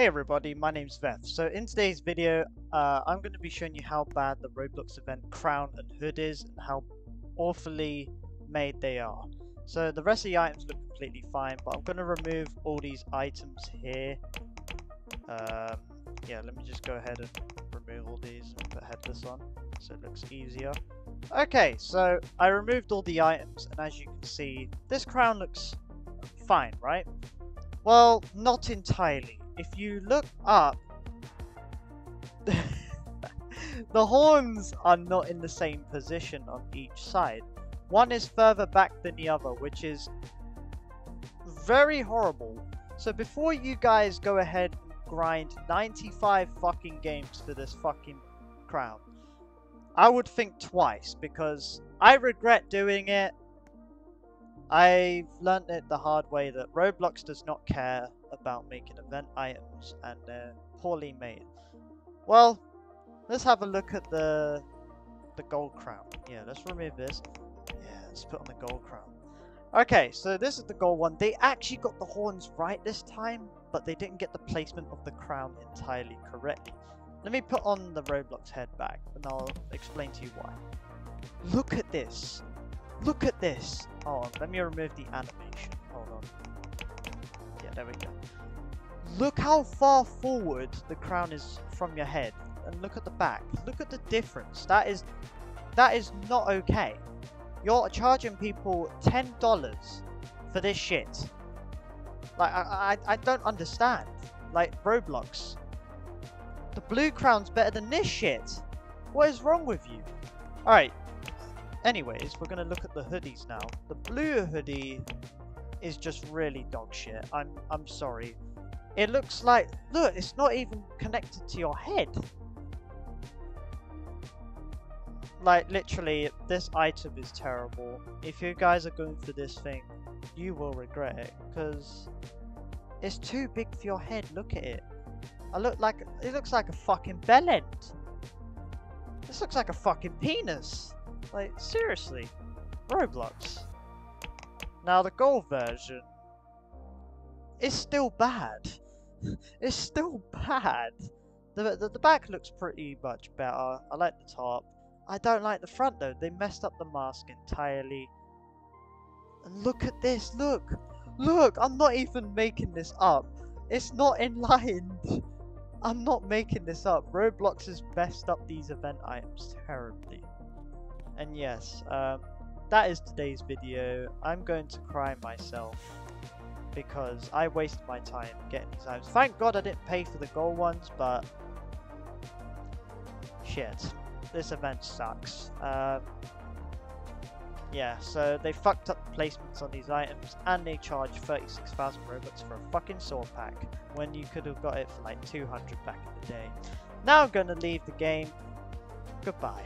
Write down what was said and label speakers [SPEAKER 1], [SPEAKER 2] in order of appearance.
[SPEAKER 1] Hey everybody, my name's Veffz. So in today's video, uh, I'm going to be showing you how bad the Roblox event Crown and Hood is and how awfully made they are. So the rest of the items look completely fine, but I'm going to remove all these items here. Um, yeah, let me just go ahead and remove all these and put headless on so it looks easier. Okay, so I removed all the items and as you can see, this crown looks fine, right? Well, not entirely if you look up, the horns are not in the same position on each side. One is further back than the other, which is very horrible. So before you guys go ahead and grind 95 fucking games for this fucking crown, I would think twice because I regret doing it. I've learned it the hard way that Roblox does not care about making event items and they're poorly made. Well, let's have a look at the the gold crown. Yeah, let's remove this. Yeah, let's put on the gold crown. Okay, so this is the gold one. They actually got the horns right this time, but they didn't get the placement of the crown entirely correctly. Let me put on the Roblox head back, and I'll explain to you why. Look at this. Look at this. Hold on, let me remove the animation. Hold on. Yeah, there we go. Look how far forward the crown is from your head. And look at the back. Look at the difference. That is that is not okay. You're charging people $10 for this shit. Like, I, I, I don't understand. Like, Roblox. The blue crown's better than this shit. What is wrong with you? Alright, Anyways, we're going to look at the hoodies now. The blue hoodie is just really dog shit. I'm, I'm sorry. It looks like... Look, it's not even connected to your head. Like, literally, this item is terrible. If you guys are going for this thing, you will regret it. Because it's too big for your head. Look at it. I look like... It looks like a fucking bell end. This looks like a fucking penis. Like, seriously. Roblox. Now, the gold version is still bad. it's still bad. The, the, the back looks pretty much better. I like the top. I don't like the front though. They messed up the mask entirely. And look at this. Look. Look. I'm not even making this up. It's not in line. I'm not making this up. Roblox has messed up these event items terribly. And yes, um, that is today's video. I'm going to cry myself because I wasted my time getting these items. Thank God I didn't pay for the gold ones, but shit, this event sucks. Um, yeah, so they fucked up the placements on these items and they charged 36,000 Robux for a fucking sword pack when you could have got it for like 200 back in the day. Now I'm going to leave the game. Goodbye.